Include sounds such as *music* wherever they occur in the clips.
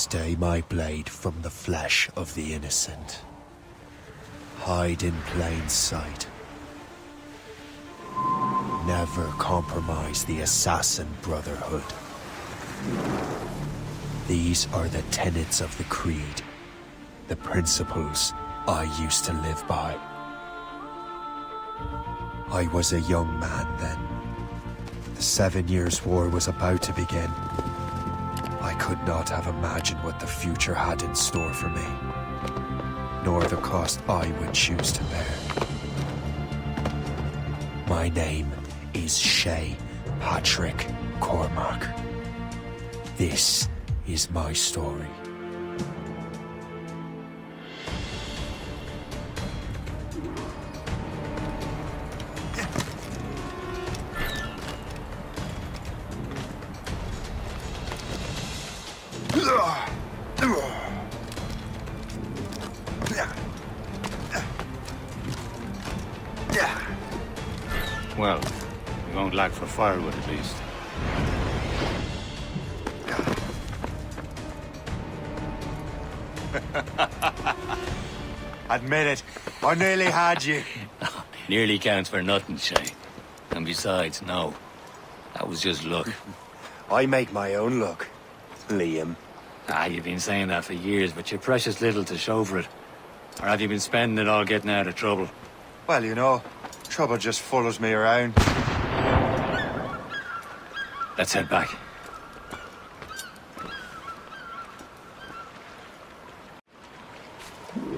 Stay my blade from the flesh of the innocent. Hide in plain sight. Never compromise the Assassin Brotherhood. These are the tenets of the Creed, the principles I used to live by. I was a young man then. The Seven Years' War was about to begin. I could not have imagined what the future had in store for me, nor the cost I would choose to bear. My name is Shay Patrick Cormac. This is my story. Well, we won't lack for firewood at least. *laughs* Admit it, I nearly had you. *laughs* Nearly counts for nothing, Shay. And besides, no. That was just luck. *laughs* I make my own luck, Liam. Ah, you've been saying that for years, but you're precious little to show for it. Or have you been spending it all getting out of trouble? Well, you know, trouble just follows me around. Let's head back.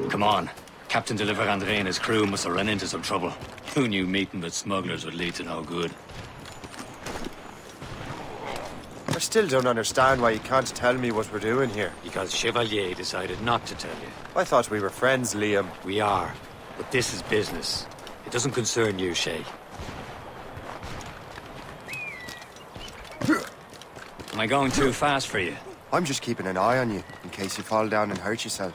Come on. Captain de Andre and his crew must have run into some trouble. Who knew meeting with smugglers would lead to no good? I still don't understand why you can't tell me what we're doing here. Because Chevalier decided not to tell you. I thought we were friends, Liam. We are. But this is business. It doesn't concern you, Shay. Am I going too fast for you? I'm just keeping an eye on you, in case you fall down and hurt yourself.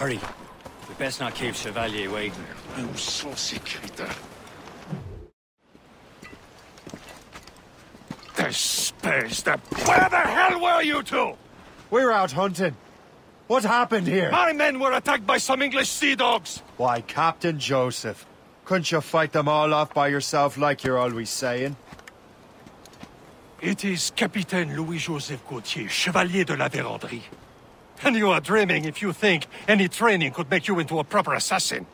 Hurry. We best not keep Chevalier waiting. You saucy creature. The space, the... Where the hell were you two? We're out hunting. What happened here? My men were attacked by some English sea dogs. Why, Captain Joseph. Couldn't you fight them all off by yourself like you're always saying? It is Capitaine Louis-Joseph Gaultier, Chevalier de la Vérendrye. And you are dreaming if you think any training could make you into a proper assassin.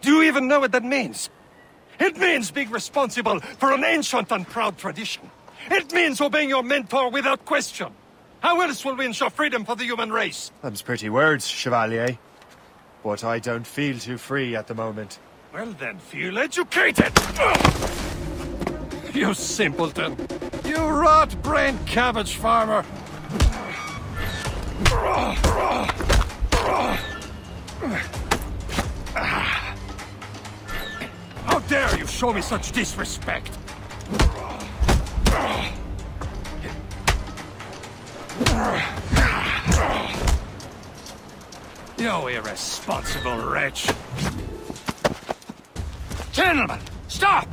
Do you even know what that means? It means being responsible for an ancient and proud tradition. It means obeying your mentor without question. How else will we ensure freedom for the human race? Them's pretty words, Chevalier. But I don't feel too free at the moment. Well then, feel educated! You simpleton! You rot-brained cabbage farmer! How dare you show me such disrespect! You irresponsible wretch! Gentlemen, stop!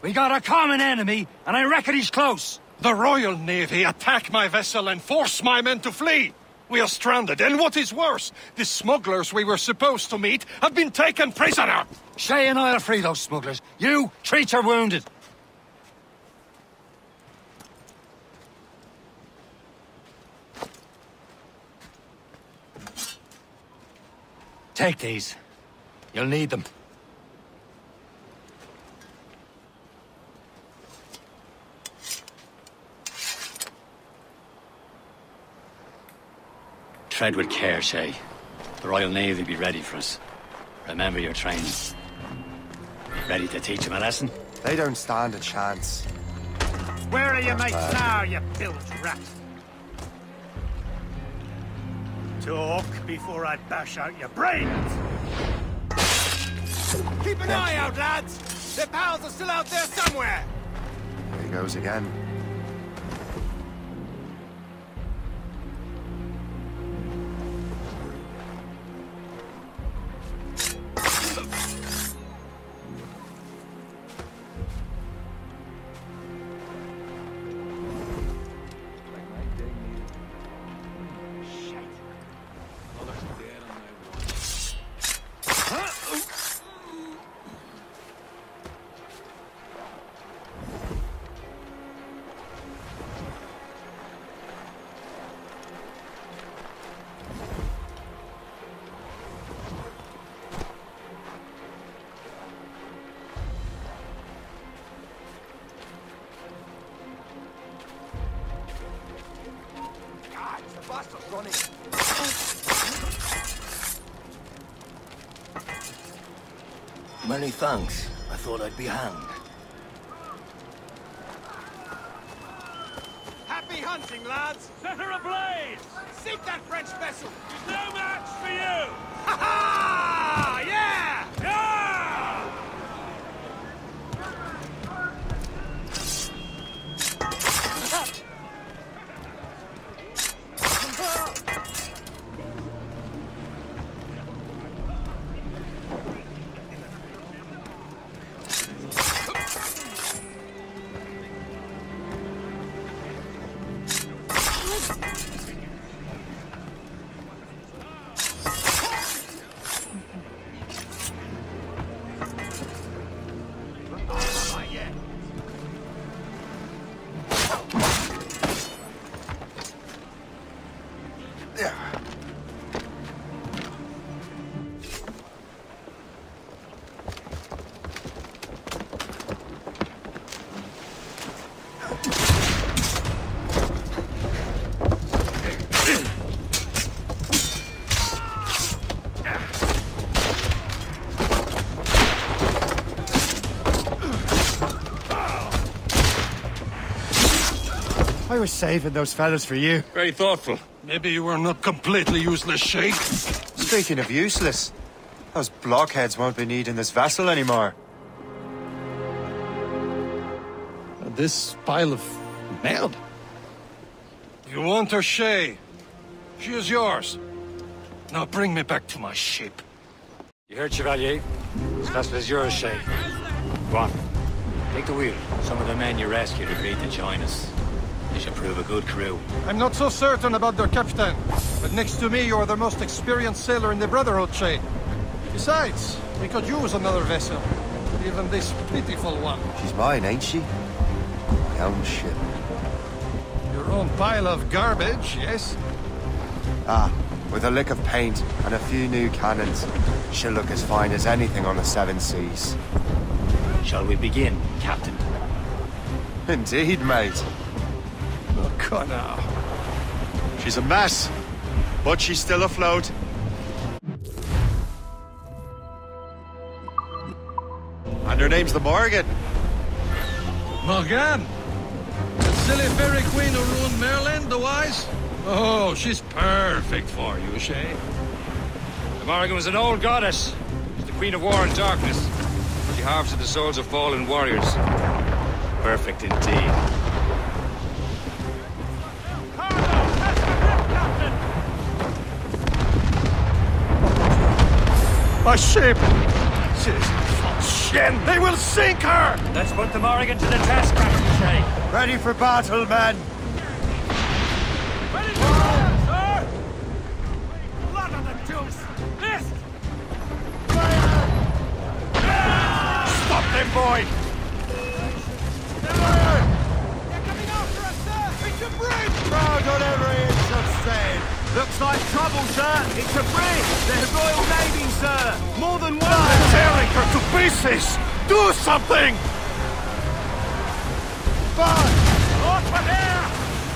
We got a common enemy, and I reckon he's close. The Royal Navy attack my vessel and force my men to flee! We are stranded, and what is worse, the smugglers we were supposed to meet have been taken prisoner! Shay and I'll free those smugglers. You, treat your wounded. Take these. You'll need them. Tread with care, Shay. The Royal Navy be ready for us. Remember your training. Ready to teach them a lesson? They don't stand a chance. Where are your mates now, you bilge rat? Talk before I bash out your brains! Keep an eye out, lads! Their pals are still out there somewhere! Here he goes again. Many thanks. I thought I'd be hanged. Happy hunting, lads! Set her ablaze! Sink that French vessel! No match for you! Ha ha! Yeah! Yeah! Дева. I was saving those fellas for you. Very thoughtful. Maybe you were not completely useless, Shay. Speaking of useless, those blockheads won't be needing this vessel anymore. Uh, this pile of merde. You want her, Shay? She is yours. Now bring me back to my ship. You heard, Chevalier? This vessel is yours, Shay. Go on. Take the wheel. Some of the men you rescued agreed to join us. They should prove a good crew. I'm not so certain about their captain, but next to me, you're the most experienced sailor in the Brotherhood, chain. Besides, we could use another vessel. Even this pitiful one. She's mine, ain't she? My own ship. Your own pile of garbage, yes? Ah, with a lick of paint and a few new cannons, she'll look as fine as anything on the Seven Seas. Shall we begin, Captain? *laughs* Indeed, mate. Look on now. She's a mess, but she's still afloat. And her name's the Morrigan. Morrigan! The silly fairy queen who ruined Merlin, the wise? Oh, she's perfect for you, Shay. The Morrigan was an old goddess. She's the queen of war and darkness. She harvested the souls of fallen warriors. Perfect indeed. A ship! Shen! They will sink her! Let's put the Morrigan to the test, Captain Shay. Ready for battle, men! Ready for battle, sir! Blood on the deuce! List! Stop them, boy! They're coming after us, sir! It's a bridge! Proud on every inch of sail! Looks like trouble, sir! It's a bridge! The Royal Navy, sir! More than one! Tearing her to pieces! Do something! Fire! North for there!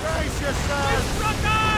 Brace yourselves!